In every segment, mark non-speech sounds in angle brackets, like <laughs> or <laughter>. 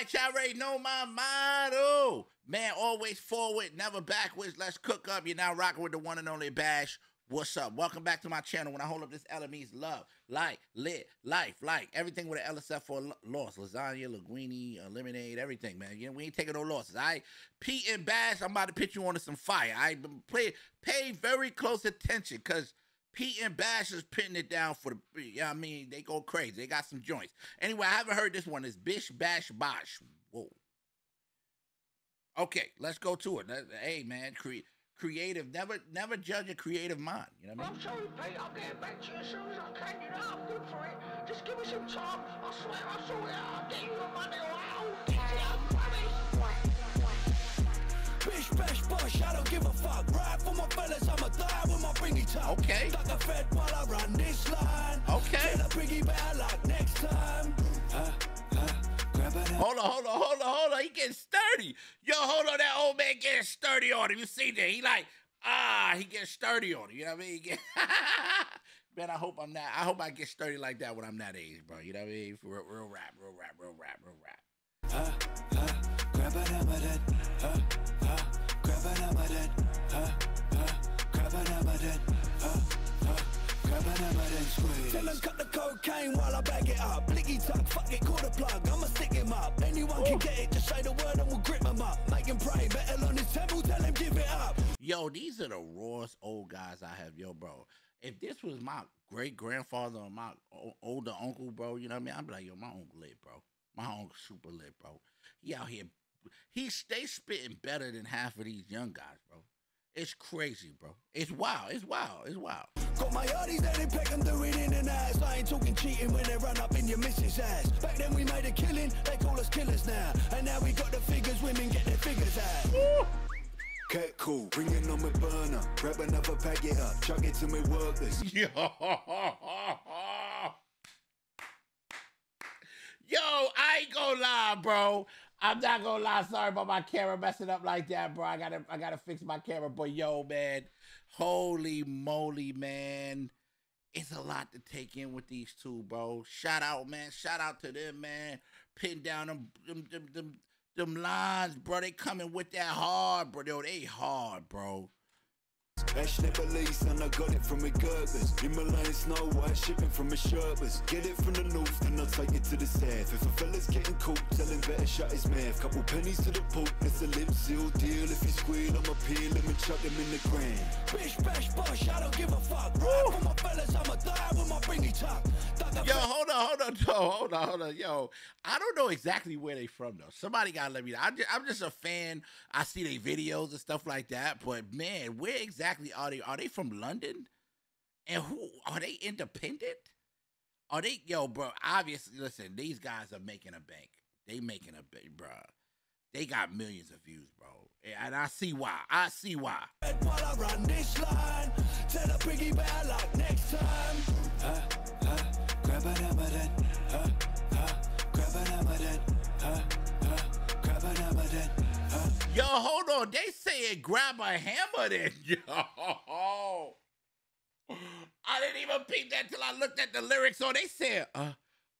right, y'all already know my motto. Man, always forward, never backwards. Let's cook up. You're now rocking with the one and only Bash. What's up? Welcome back to my channel. When I hold up this LME's love, like, lit, life, like everything with an LSF for loss. Lasagna, linguine, uh, lemonade, everything, man. You know, we ain't taking no losses. I? Pete and Bash, I'm about to put you on to some fire. I play pay very close attention because Pete and Bash is pitting it down for the yeah, I mean, they go crazy. They got some joints. Anyway, I haven't heard this one. It's Bish Bash Bosh. Whoa. Okay, let's go to it. Hey man, create creative. Never never judge a creative mind. You know what I mean? I'm sorry, Pete. I'll get back to you as soon as I can. You know I'm good for it. Just give me some time. I swear it out. I'll get you the money or I'll give a fuck. Ride for my fellas, I'ma die with my. Okay. A fed while I run this line. Okay. A biggie better like next time. Uh, uh, hold on, hold on, hold on, hold on. He getting sturdy. Yo, hold on, that old man getting sturdy on him. You see that? He like, ah, he getting sturdy on him. You know what I mean? Get, <laughs> man, I hope I'm not. I hope I get sturdy like that when I'm that age, bro. You know what I mean? Real, real rap, real rap, real rap, real rap. Uh, uh, Tell them cut the cocaine while I bag it up. Blicky tuck, fuck it, call the plug. I'ma stick him up. Anyone Ooh. can get it, just say the word and we'll grip him up. Make him pray, better on his temple, tell him give it up. Yo, these are the rawest old guys I have. Yo, bro, if this was my great grandfather or my older uncle, bro, you know what I mean? I'd be like, yo, my uncle lit, bro. My uncle super lit, bro. He out here, he stay spitting better than half of these young guys, bro. It's crazy, bro. It's wild. It's wild. It's wild. Got my yardies that they peck do it in and out. I ain't talking cheating when they run up in your missus' ass. Back then we made a killing, they call us killers now. And now we got the figures, women get their figures out. Okay, cool. Bring it on my burner. Grab another pack it up. Chuck it to me workers. <laughs> Yo. Yo, I ain't gonna lie, bro. I'm not gonna lie, sorry about my camera messing up like that, bro. I gotta I gotta fix my camera. But yo, man, holy moly, man. It's a lot to take in with these two, bro. Shout out, man. Shout out to them, man. Pin down them them them them, them lines, bro. They coming with that hard, bro. Yo, they hard, bro. Ashley police and I got it from McGurkers. Himalayan snow white shipping from Sherpas. Get it from the north, then I'll take it to the south. If a fella's getting caught, tell him better shut his mouth. Couple pennies to the poop, it's a lip seal deal. If he squeal, I'ma peel him and chuck him in the ground. Bish, bash, bush, I don't give a fuck. Right for my fellas, I'ma die with my bringy tuck. Yo, hold on, hold on, <laughs> yo, hold on, hold on, yo. I don't know exactly where they from though. Somebody gotta let me know. I'm just, I'm just a fan. I see their videos and stuff like that. But man, where exactly are they? Are they from London? And who are they independent? Are they yo, bro? Obviously, listen, these guys are making a bank. They making a bank, bro. They got millions of views, bro. And I see why. I see why. While I run this line, tell a piggy bear like next time. Uh, grab a hammer then. <laughs> Yo. I didn't even peep that till I looked at the lyrics. So they said, uh,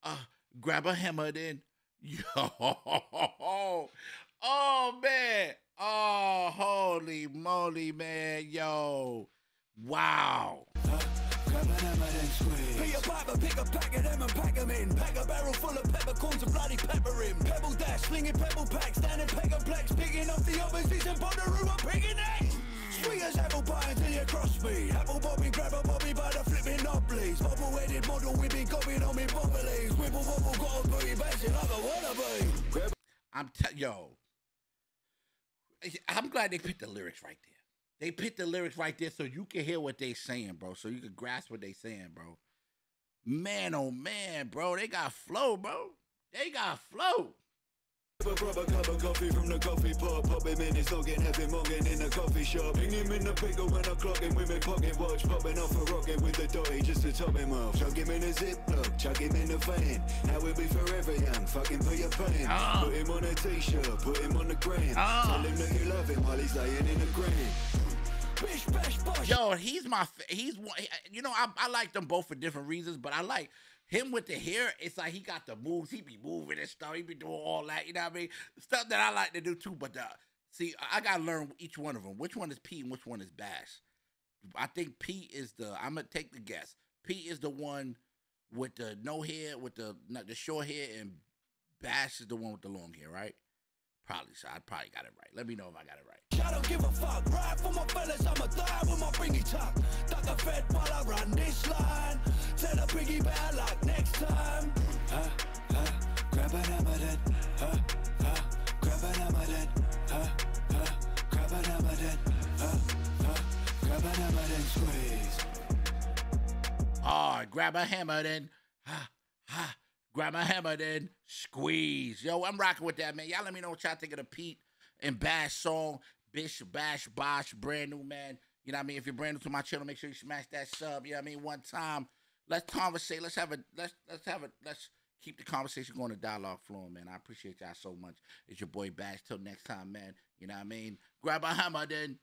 uh, grab a hammer then. <laughs> Yo. Oh, man. Oh, holy moly, man. Yo. Wow. A piper, pick a pack of them and pack them in. Pack a barrel full of peppercorns and bloody pepper in. Pebble dash, slinging pebble packs, standing pegaplex, picking off the opposition, I'm picking. Sweet as apple pie until you cross me. Apple grab a bobby by the flipping knobblies. Bubble headed model, we be copying on me bobblies. Wibble wobble, got a booty, like a wannabe. I'm tell yo. I'm glad they picked the lyrics right there. They put the lyrics right there so you can hear what they saying, bro. So you can grasp what they saying, bro. Man, oh man, bro, they got flow, bro. They got flow. Rubber cup of coffee from the coffee pot Pop him in heavy mugging in the coffee shop him in the pickle when I clock him with my pocket watch Popping off a rocket with the dotty just to top him off Chuck him in a ziplock, chuck him in the van How will be forever young, fucking put your pain oh. Ah. Put him on a t-shirt, put him on the gram oh. Tell him that you love him while he's laying in the gram Bish, bash, Yo, he's my, he's one, you know, I, I like them both for different reasons, but I like him with the hair, it's like he got the moves. He be moving and stuff. He be doing all that. You know what I mean? Stuff that I like to do too. But the, see, I gotta learn each one of them. Which one is P and which one is Bash? I think P is the. I'm gonna take the guess. P is the one with the no hair, with the not the short hair, and Bash is the one with the long hair, right? Probably so. I probably got it right. Let me know if I got it right. Grab a hammer then. Ha, ha. Grab a hammer then. Squeeze. Yo, I'm rocking with that, man. Y'all let me know what y'all think of the Pete and Bash song. Bish, Bash, Bosh, brand new, man. You know what I mean? If you're brand new to my channel, make sure you smash that sub. You know what I mean? One time. Let's conversate. Let's have a let's let's have a let's keep the conversation going, the dialogue flowing, man. I appreciate y'all so much. It's your boy Bash. Till next time, man. You know what I mean? Grab a hammer then.